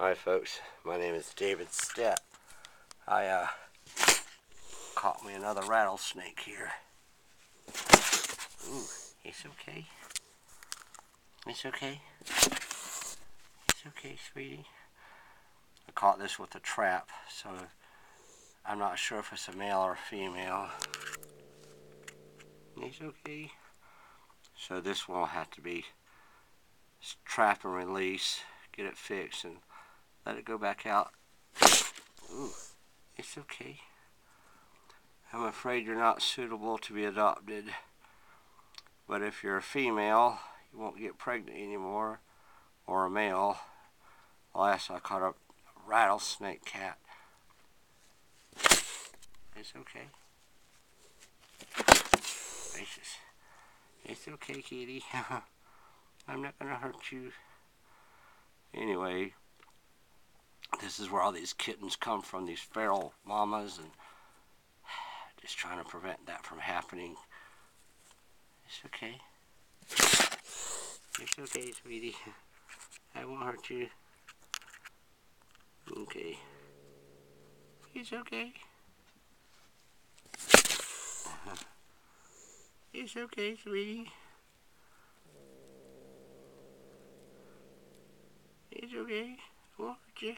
Hi folks, my name is David Steppe. I uh, caught me another rattlesnake here. Ooh, it's okay. It's okay. It's okay, sweetie. I caught this with a trap, so I'm not sure if it's a male or a female. It's okay. So this will have to be trap and release, get it fixed, and let it go back out. Ooh, it's okay. I'm afraid you're not suitable to be adopted. But if you're a female, you won't get pregnant anymore, or a male. Last I caught a rattlesnake cat. It's okay. Gracious. It's okay, kitty. I'm not gonna hurt you. Anyway, this is where all these kittens come from, these feral mamas, and just trying to prevent that from happening. It's okay. It's okay, sweetie. I won't hurt you. Okay. It's okay. It's okay, sweetie. It's okay. I won't hurt you.